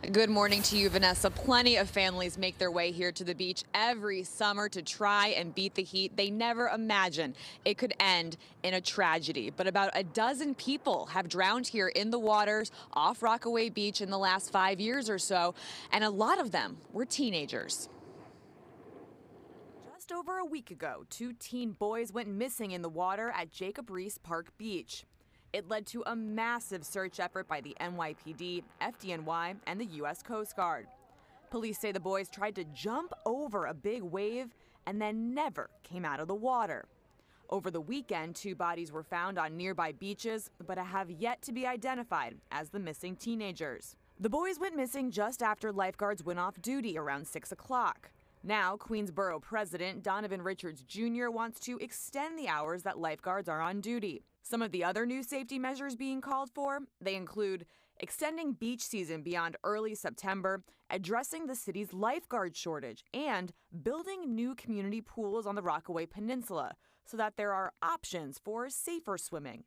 Good morning to you, Vanessa. Plenty of families make their way here to the beach every summer to try and beat the heat. They never imagine it could end in a tragedy. But about a dozen people have drowned here in the waters off Rockaway Beach in the last five years or so, and a lot of them were teenagers. Just over a week ago, two teen boys went missing in the water at Jacob Riis Park Beach. It led to a massive search effort by the NYPD, FDNY, and the U.S. Coast Guard. Police say the boys tried to jump over a big wave and then never came out of the water. Over the weekend, two bodies were found on nearby beaches, but have yet to be identified as the missing teenagers. The boys went missing just after lifeguards went off duty around 6 o'clock. Now, Queens Borough President Donovan Richards Jr. wants to extend the hours that lifeguards are on duty. Some of the other new safety measures being called for, they include extending beach season beyond early September, addressing the city's lifeguard shortage, and building new community pools on the Rockaway Peninsula so that there are options for safer swimming.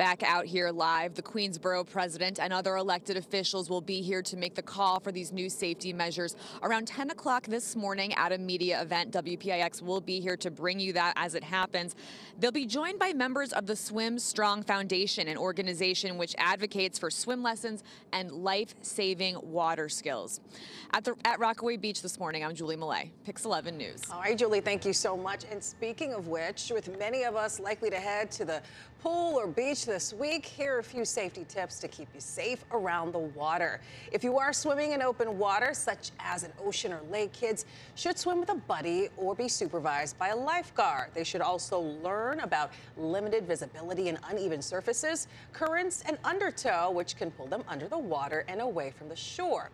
Back out here live, the Queens Borough president and other elected officials will be here to make the call for these new safety measures. Around 10 o'clock this morning at a media event, WPIX will be here to bring you that as it happens. They'll be joined by members of the Swim Strong Foundation, an organization which advocates for swim lessons and life-saving water skills. At, the, at Rockaway Beach this morning, I'm Julie Millay, Pix 11 News. All right, Julie, thank you so much. And speaking of which, with many of us likely to head to the pool or beach this week, here are a few safety tips to keep you safe around the water. If you are swimming in open water, such as an ocean or lake, kids should swim with a buddy or be supervised by a lifeguard. They should also learn about limited visibility and uneven surfaces, currents, and undertow, which can pull them under the water and away from the shore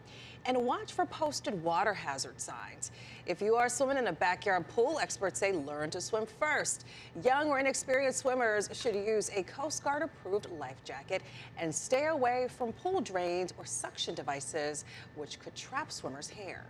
and watch for posted water hazard signs. If you are swimming in a backyard pool, experts say learn to swim first. Young or inexperienced swimmers should use a Coast Guard approved life jacket and stay away from pool drains or suction devices, which could trap swimmers' hair.